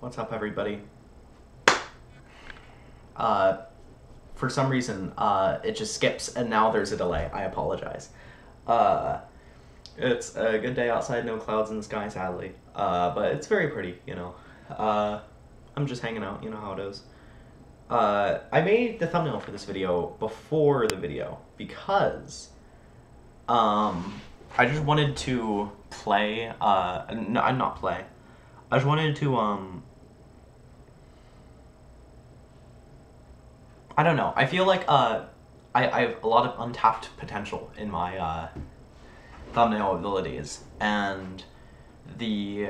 What's up, everybody? Uh, for some reason, uh, it just skips, and now there's a delay. I apologize. Uh, it's a good day outside, no clouds in the sky, sadly. Uh, but it's very pretty, you know. Uh, I'm just hanging out, you know how it is. Uh, I made the thumbnail for this video before the video because um, I just wanted to play. Uh, no, I'm not play. I just wanted to um. I don't know. I feel like uh, I, I have a lot of untapped potential in my uh, thumbnail abilities, and the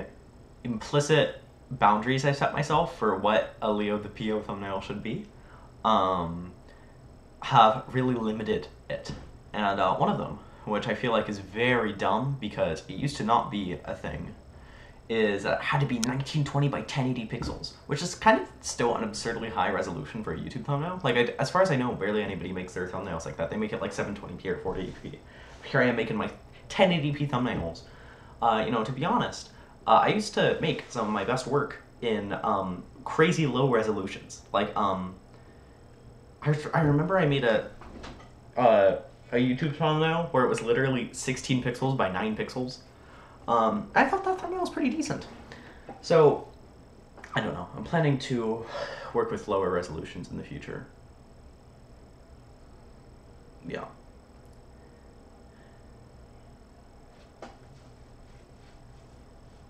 implicit boundaries I set myself for what a Leo the Peo thumbnail should be um, have really limited it. And uh, one of them, which I feel like is very dumb because it used to not be a thing, is it had to be 1920 by 1080 pixels, which is kind of still an absurdly high resolution for a YouTube thumbnail. Like, I, as far as I know, barely anybody makes their thumbnails like that. They make it like 720p or 480p. Here I am making my 1080p thumbnails. Uh, you know, to be honest, uh, I used to make some of my best work in um, crazy low resolutions. Like, um, I, I remember I made a uh, a YouTube thumbnail where it was literally 16 pixels by 9 pixels. Um, I thought that thumbnail was pretty decent. So, I don't know. I'm planning to work with lower resolutions in the future. Yeah.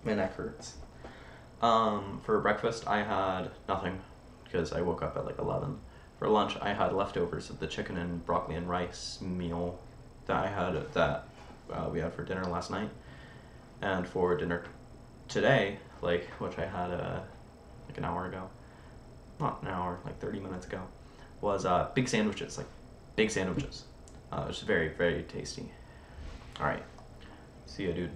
My neck hurts. Um, for breakfast, I had nothing because I woke up at like 11. For lunch, I had leftovers of the chicken and broccoli and rice meal that I had that uh, we had for dinner last night. And for dinner today, like which I had uh, like an hour ago, not an hour, like 30 minutes ago, was uh, big sandwiches, like big sandwiches. Uh, it was very, very tasty. All right. See ya, dude.